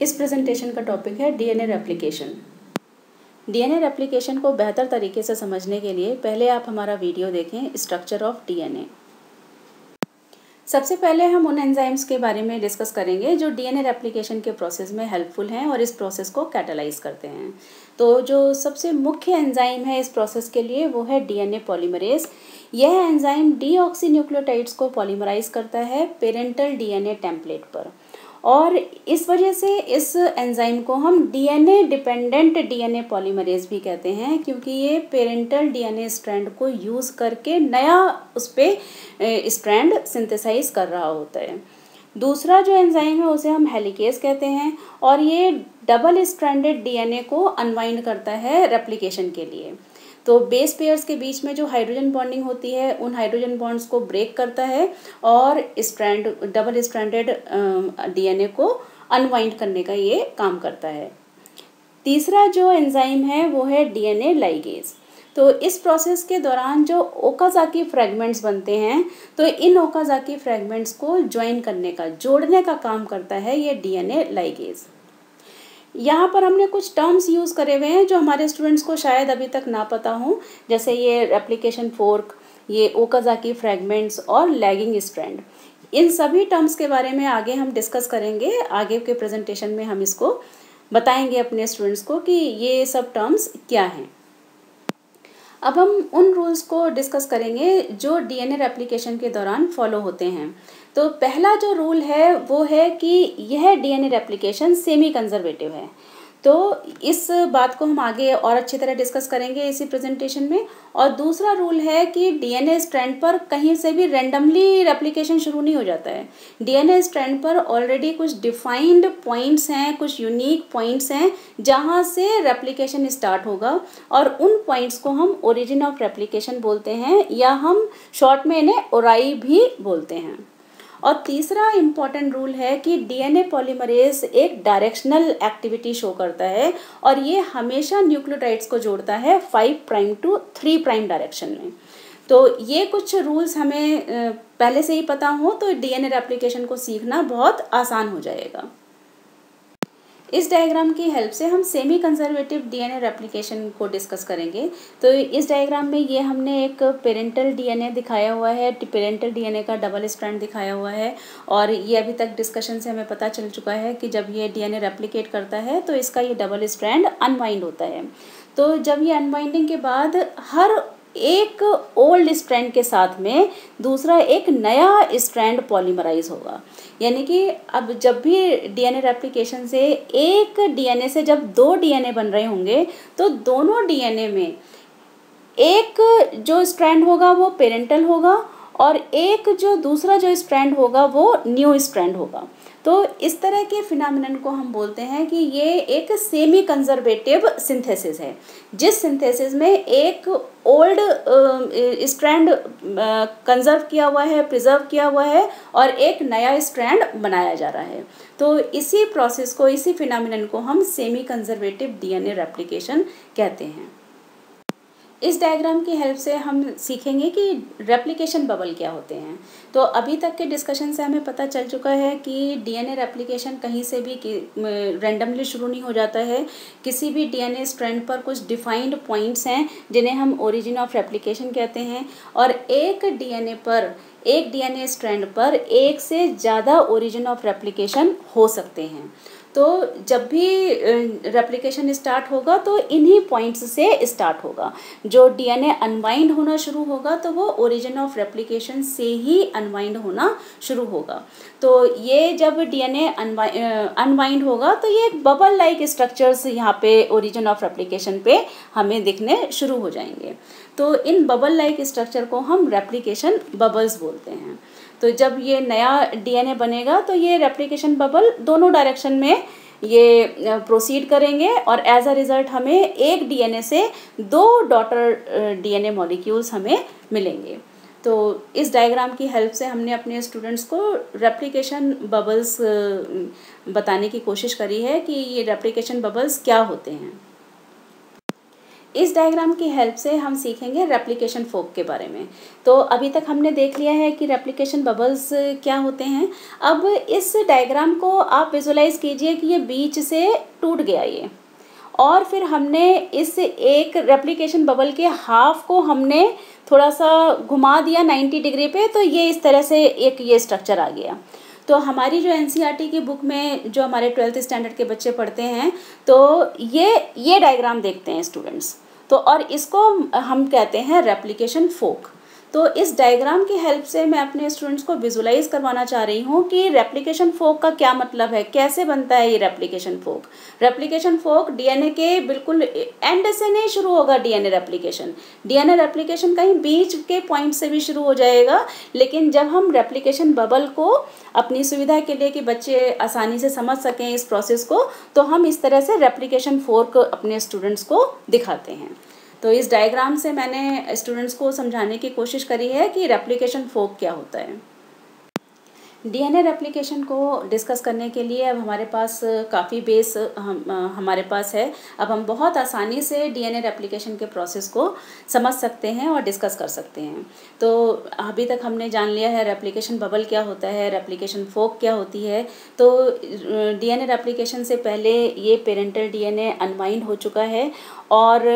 इस प्रेजेंटेशन का टॉपिक है डीएनए रेप्लिकेशन डीएनए रेप्लिकेशन को बेहतर तरीके से समझने के लिए पहले आप हमारा वीडियो देखें स्ट्रक्चर ऑफ़ डीएनए सबसे पहले हम उन एंजाइम्स के बारे में डिस्कस करेंगे जो डीएनए रेप्लिकेशन के प्रोसेस में हेल्पफुल हैं और इस प्रोसेस को कैटलाइज करते हैं. तो जो सबसे मुख्य एंजाइम है इस प्रोसेस के लिए वो है डीएनए पॉलीमरेज यह एंजाइम डीऑक्सीन्यूक्लियोटाइड्स को पॉलीमराइज करता है पेरेंटल डीएनए टेम्पलेट पर. और इस वजह से इस एंजाइम को हम डीएनए डिपेंडेंट डीएनए पॉलीमरेज भी कहते हैं, क्योंकि ये पेरेंटल डीएनए स्ट्रैंड को यूज़ करके नया उस पर स्ट्रैंड सिंथेसाइज कर रहा होता है। दूसरा जो एंजाइम है, उसे हम हेलिकेस कहते हैं और ये डबल स्ट्रैंडेड डीएनए को अनवाइंड करता है रेप्लिकेशन के लिए। तो बेस पेयर्स के बीच में जो हाइड्रोजन बॉन्डिंग होती है, उन हाइड्रोजन बॉन्ड्स को ब्रेक करता है और स्ट्रैंड डबल स्ट्रैंडेड डीएनए को अनवाइंड करने का ये काम करता है। तीसरा जो एंजाइम है, वो है डीएनए लाइगेज तो इस प्रोसेस के दौरान जो ओकाजाकी फ्रेगमेंट्स बनते हैं तो इन ओकाजाकी फ्रेगमेंट्स को ज्वाइन करने का, जोड़ने का काम करता है ये डीएनए लाइगेज यहाँ पर हमने कुछ टर्म्स यूज़ करे हुए हैं जो हमारे स्टूडेंट्स को शायद अभी तक ना पता हो। जैसे ये एप्लीकेशन फोर्क ये ओकाज़ा की फ्रेगमेंट्स और लैगिंग स्ट्रैंड इन सभी टर्म्स के बारे में आगे हम डिस्कस करेंगे। आगे के प्रेजेंटेशन में हम इसको बताएँगे अपने स्टूडेंट्स को कि ये सब टर्म्स क्या हैं। अब हम उन रूल्स को डिस्कस करेंगे जो डीएनए रेप्लिकेशन के दौरान फॉलो होते हैं। तो पहला जो रूल है, वो है कि यह डीएनए रेप्लिकेशन सेमी कंजर्वेटिव है। तो इस बात को हम आगे और अच्छी तरह डिस्कस करेंगे इसी प्रेजेंटेशन में। और दूसरा रूल है कि डीएनए स्ट्रैंड पर कहीं से भी रेंडमली रेप्लिकेशन शुरू नहीं हो जाता है। डीएनए स्ट्रैंड पर ऑलरेडी कुछ डिफाइंड पॉइंट्स हैं, कुछ यूनिक पॉइंट्स हैं, जहाँ से रेप्लिकेशन स्टार्ट होगा। और उन पॉइंट्स को हम ओरिजिन ऑफ़ रेप्लिकेशन बोलते हैं या हम शॉर्ट में इन्हें ओराई भी बोलते हैं। और तीसरा इंपॉर्टेंट रूल है कि डीएनए पॉलीमरेज एक डायरेक्शनल एक्टिविटी शो करता है और ये हमेशा न्यूक्लियोटाइड्स को जोड़ता है five prime to three prime direction में। तो ये कुछ रूल्स हमें पहले से ही पता हो तो डीएनए रेप्लिकेशन को सीखना बहुत आसान हो जाएगा। इस डायग्राम की हेल्प से हम सेमी कंजर्वेटिव डीएनए रेप्लिकेशन को डिस्कस करेंगे। तो इस डायग्राम में ये हमने एक पेरेंटल डीएनए दिखाया हुआ है पेरेंटल डीएनए का डबल स्ट्रैंड दिखाया हुआ है और ये अभी तक डिस्कशन से हमें पता चल चुका है कि जब ये डीएनए रेप्लिकेट करता है तो इसका ये डबल स्ट्रैंड अनवाइंड होता है। तो जब ये अनवाइंडिंग के बाद हर एक ओल्ड स्ट्रैंड के साथ में दूसरा एक नया स्ट्रैंड पॉलीमराइज होगा। यानी कि अब जब भी डीएनए रेप्लिकेशन से एक डीएनए से जब दो डीएनए बन रहे होंगे तो दोनों डीएनए में एक जो स्ट्रैंड होगा वो पेरेंटल होगा और एक जो दूसरा जो स्ट्रैंड होगा वो न्यू स्ट्रैंड होगा। तो इस तरह के फिनमिनन को हम बोलते हैं कि ये एक सेमी कंजर्वेटिव सिंथेसिस है। जिस सिंथेसिस में एक ओल्ड स्ट्रैंड कंजर्व किया हुआ है प्रिजर्व किया हुआ है और एक नया स्ट्रैंड बनाया जा रहा है। तो इसी प्रोसेस को, इसी फिनमिनन को हम सेमी कंजर्वेटिव डीएनए रेप्लिकेशन कहते हैं। इस डायग्राम की हेल्प से हम सीखेंगे कि रेप्लिकेशन बबल क्या होते हैं। तो अभी तक के डिस्कशन से हमें पता चल चुका है कि डीएनए रेप्लिकेशन कहीं से भी रैंडमली शुरू नहीं हो जाता है। किसी भी डीएनए स्ट्रैंड पर कुछ डिफाइंड पॉइंट्स हैं, जिन्हें हम ओरिजिन ऑफ़ रेप्लिकेशन कहते हैं। और एक डीएनए पर, एक डीएनए स्ट्रैंड पर एक से ज़्यादा ओरिजिन ऑफ़ रेप्लिकेशन हो सकते हैं। तो जब भी रेप्लिकेशन स्टार्ट होगा तो इन्हीं पॉइंट्स से स्टार्ट होगा। जो डीएनए अनवाइंड होना शुरू होगा तो वो ओरिजिन ऑफ़ रेप्लिकेशन से ही अनवाइंड होना शुरू होगा। तो ये जब डीएनए अनवाइंड होगा तो ये एक बबल लाइक स्ट्रक्चर्स यहाँ पे ओरिजिन ऑफ़ रेप्लिकेशन पे हमें दिखने शुरू हो जाएँगे। तो इन बबल लाइक स्ट्रक्चर को हम रेप्लिकेशन बबल्स बोलते हैं। तो जब ये नया डीएनए बनेगा तो ये रेप्लिकेशन बबल दोनों डायरेक्शन में ये प्रोसीड करेंगे और एज अ रिज़ल्ट हमें एक डीएनए से दो डॉटर डीएनए मॉलिक्यूल्स हमें मिलेंगे। तो इस डायग्राम की हेल्प से हमने अपने स्टूडेंट्स को रेप्लिकेशन बबल्स बताने की कोशिश करी है कि ये रेप्लिकेशन बबल्स क्या होते हैं। इस डायग्राम की हेल्प से हम सीखेंगे रेप्लिकेशन फोक के बारे में। तो अभी तक हमने देख लिया है कि रेप्लिकेशन बबल्स क्या होते हैं। अब इस डायग्राम को आप विजुलाइज कीजिए कि ये बीच से टूट गया ये। और फिर हमने इस एक रेप्लिकेशन बबल के हाफ़ को हमने थोड़ा सा घुमा दिया 90 डिग्री पे तो ये इस तरह से एक ये स्ट्रक्चर आ गया। तो हमारी जो एन e की बुक में जो हमारे ट्वेल्थ स्टैंडर्ड के बच्चे पढ़ते हैं तो ये ये डायग्राम देखते हैं स्टूडेंट्स तो और इसको हम कहते हैं रेप्लीकेशन फोक तो इस डायग्राम की हेल्प से मैं अपने स्टूडेंट्स को विजुलाइज करवाना चाह रही हूँ कि रेप्लिकेशन फोक का क्या मतलब है? कैसे बनता है ये replication fork replication fork DNA के बिल्कुल एंड से नहीं शुरू होगा डीएनए रेप्लिकेशन डीएनए रेप्लिकेशन कहीं बीच के पॉइंट से भी शुरू हो जाएगा, लेकिन जब हम रेप्लिकेशन बबल को अपनी सुविधा के लिए कि बच्चे आसानी से समझ सकें इस प्रोसेस को तो हम इस तरह से रेप्लिकेशन फोक अपने स्टूडेंट्स को दिखाते हैं। तो इस डायग्राम से मैंने स्टूडेंट्स को समझाने की कोशिश करी है कि रेप्लिकेशन फोक क्या होता है। डीएनए रेप्लिकेशन को डिस्कस करने के लिए अब हमारे पास काफ़ी बेस हम, हमारे पास है। अब हम बहुत आसानी से डीएनए रेप्लिकेशन के प्रोसेस को समझ सकते हैं और डिस्कस कर सकते हैं। तो अभी तक हमने जान लिया है रेप्लिकेशन बबल क्या होता है रेप्लिकेशन फोक क्या होती है। तो डीएनए रेप्लिकेशन से पहले ये पेरेंटल डीएनए अनवाइंड हो चुका है और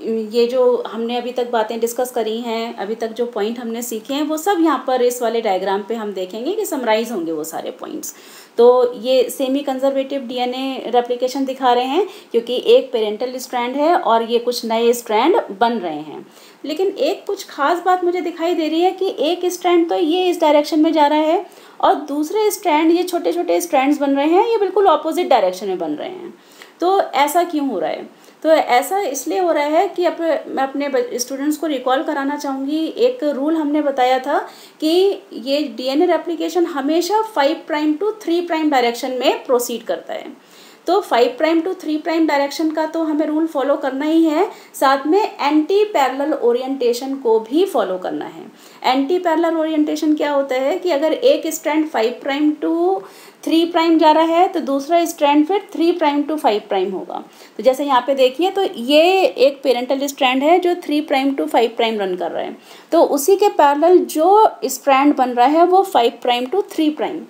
ये जो हमने अभी तक बातें डिस्कस करी हैं, अभी तक जो पॉइंट हमने सीखे हैं, वो सब यहाँ पर इस वाले डायग्राम पे हम देखेंगे कि समराइज होंगे वो सारे पॉइंट्स तो ये सेमी कंजर्वेटिव डीएनए रेप्लिकेशन दिखा रहे हैं, क्योंकि एक पेरेंटल स्ट्रैंड है और ये कुछ नए स्ट्रैंड बन रहे हैं. लेकिन एक कुछ खास बात मुझे दिखाई दे रही है कि एक स्ट्रैंड तो ये इस डायरेक्शन में जा रहा है और दूसरे स्ट्रैंड ये छोटे छोटे स्ट्रैंड्स बन रहे हैं, ये बिल्कुल ऑपोजिट डायरेक्शन में बन रहे हैं. तो ऐसा क्यों हो रहा है? तो ऐसा इसलिए हो रहा है कि अप, मैं अपने स्टूडेंट्स को रिकॉल कराना चाहूँगी। एक रूल हमने बताया था कि ये डीएनए रेप्लिकेशन हमेशा five prime to three prime direction में प्रोसीड करता है। तो five prime to three prime direction का तो हमें रूल फॉलो करना ही है। साथ में एंटी पैरेलल ओरिएंटेशन को भी फॉलो करना है। एंटी पैरेलल ओरिएंटेशन क्या होता है कि अगर एक strand five prime to three prime जा रहा है तो दूसरा स्ट्रैंड फिर three prime to five prime होगा। तो जैसे यहाँ पे देखिए तो ये एक पेरेंटल स्ट्रैंड है जो three prime to five prime run कर रहा है। तो उसी के पैरेलल जो स्ट्रैंड बन रहा है, वो five prime to three prime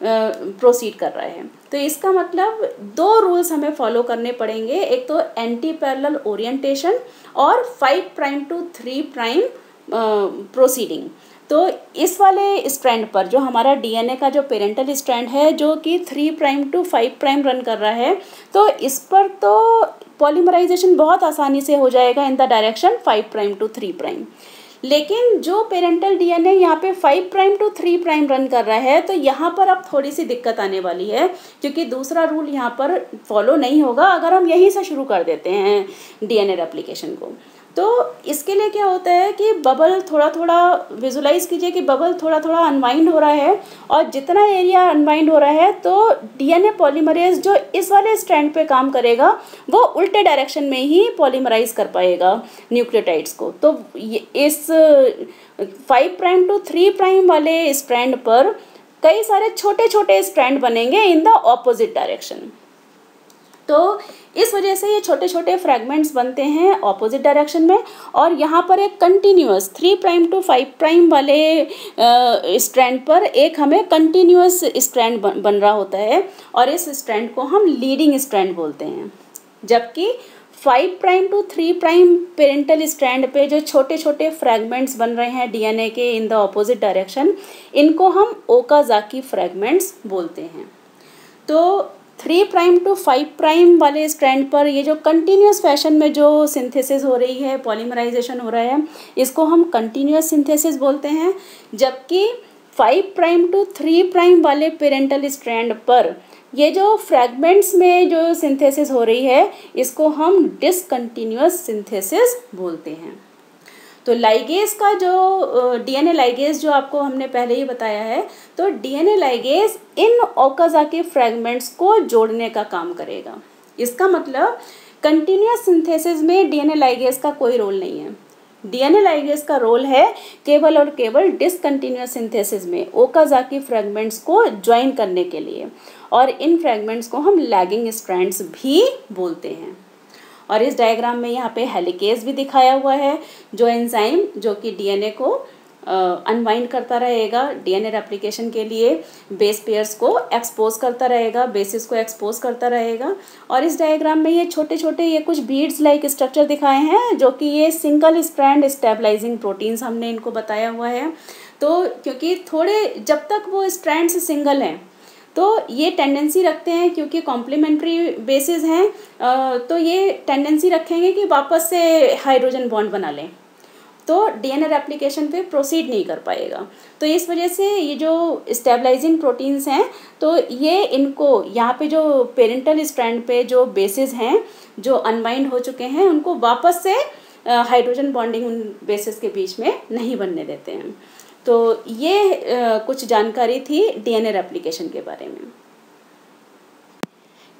proceed कर रहा है। तो इसका मतलब दो रूल्स हमें फॉलो करने पड़ेंगे। एक तो एंटी पैरेलल ओरिएंटेशन और five prime to three prime proceeding तो इस वाले स्ट्रैंड पर, जो हमारा डीएनए का जो पेरेंटल स्ट्रैंड है, जो कि three prime to five prime run कर रहा है तो इस पर तो पॉलीमराइजेशन बहुत आसानी से हो जाएगा in the direction five prime to three prime लेकिन जो पेरेंटल डीएनए यहाँ पे five prime to three prime run कर रहा है तो यहाँ पर अब थोड़ी सी दिक्कत आने वाली है, क्योंकि दूसरा रूल यहाँ पर फॉलो नहीं होगा। अगर हम यहीं से शुरू कर देते हैं डीएनए रेप्लिकेशन को। तो इसके लिए क्या होता है कि बबल थोड़ा थोड़ा विजुलाइज कीजिए कि बबल थोड़ा थोड़ा अनवाइंड हो रहा है और जितना एरिया अनवाइंड हो रहा है तो डीएनए पॉलीमरेज जो इस वाले स्ट्रैंड पे काम करेगा, वो उल्टे डायरेक्शन में ही पॉलीमराइज कर पाएगा न्यूक्लियोटाइड्स को। तो इस five prime to three prime वाले स्ट्रैंड पर कई सारे छोटे छोटे स्ट्रैंड बनेंगे इन द ऑपोजिट डायरेक्शन तो इस वजह से ये छोटे छोटे फ्रैगमेंट्स बनते हैं ऑपोजिट डायरेक्शन में और यहाँ पर एक continuous three prime to five prime वाले स्ट्रैंड पर एक हमें कंटिन्यूस स्ट्रैंड बन, रहा होता है और इस स्ट्रैंड को हम लीडिंग स्ट्रैंड बोलते हैं। जबकि five prime to three prime parental strand पे जो छोटे छोटे फ्रैगमेंट्स बन रहे हैं डीएनए के इन द ऑपोजिट डायरेक्शन इनको हम ओकाजाकी फ्रैगमेंट्स बोलते हैं। तो three prime to five prime वाले स्ट्रैंड पर ये जो कंटिन्यूस फ़ैशन में जो सिंथेसिस हो रही है पॉलीमराइजेशन हो रहा है, इसको हम कंटिन्यूस सिंथेसिस बोलते हैं, जबकि five prime to three prime वाले पेरेंटल स्ट्रैंड पर ये जो फ्रैगमेंट्स में जो सिंथेसिस हो रही है, इसको हम डिसकंटिन्यूस सिंथेसिस बोलते हैं। तो लाइगेज का जो डीएनए लाइगेज जो आपको हमने पहले ही बताया है तो डीएनए लाइगेज इन ओकाजा के फ्रेगमेंट्स को जोड़ने का काम करेगा। इसका मतलब कंटिन्यूस सिंथेसिस में डीएनए लाइगेज का कोई रोल नहीं है। डीएनए लाइगेज का रोल है केवल और केवल डिसकंटिन्यूस सिंथेसिस में ओकाजाकी फ्रेगमेंट्स को ज्वाइन करने के लिए। और इन फ्रेगमेंट्स को हम लैगिंग स्ट्रैंड्स भी बोलते हैं। और इस डायग्राम में यहाँ पे हेलिकेज भी दिखाया हुआ है, जो एंजाइम जो कि डीएनए को अनवाइंड करता रहेगा डीएनए रेप्लिकेशन के लिए बेस पेयर्स को एक्सपोज करता रहेगा बेसिस को एक्सपोज करता रहेगा। और इस डायग्राम में ये छोटे छोटे ये कुछ बीड्स लाइक स्ट्रक्चर दिखाए हैं, जो कि ये सिंगल स्ट्रैंड स्टेबलाइजिंग प्रोटीन्स हमने इनको बताया हुआ है। तो क्योंकि थोड़े, जब तक वो स्ट्रैंड्स सिंगल हैं तो ये टेंडेंसी रखते हैं क्योंकि कॉम्प्लीमेंट्री बेसिस हैं तो ये टेंडेंसी रखेंगे कि वापस से हाइड्रोजन बॉन्ड बना लें। तो डीएनए रेप्लिकेशन पे प्रोसीड नहीं कर पाएगा। तो इस वजह से ये जो स्टेबलाइजिंग प्रोटीन्स हैं तो ये इनको यहाँ पे जो पेरेंटल स्ट्रैंड पे जो बेसिस हैं, जो अनबाइंड हो चुके हैं, उनको वापस से हाइड्रोजन बॉन्डिंग उन बेसिस के बीच में नहीं बनने देते हैं। तो ये कुछ जानकारी थी डीएनए रेप्लिकेशन के बारे में।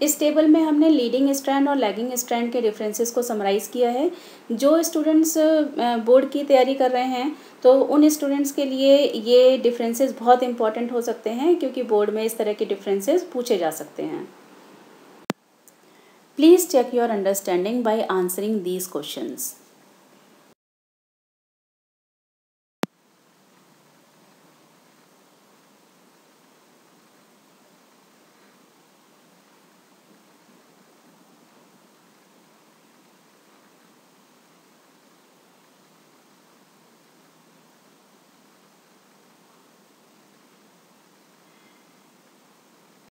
इस टेबल में हमने लीडिंग स्ट्रैंड और लैगिंग स्ट्रैंड के डिफरेंसेस को समराइज़ किया है। जो स्टूडेंट्स बोर्ड की तैयारी कर रहे हैं तो उन स्टूडेंट्स के लिए ये डिफरेंसेस बहुत इंपॉर्टेंट हो सकते हैं, क्योंकि बोर्ड में इस तरह के डिफरेंसेस पूछे जा सकते हैं। Please check your understanding by answering these questions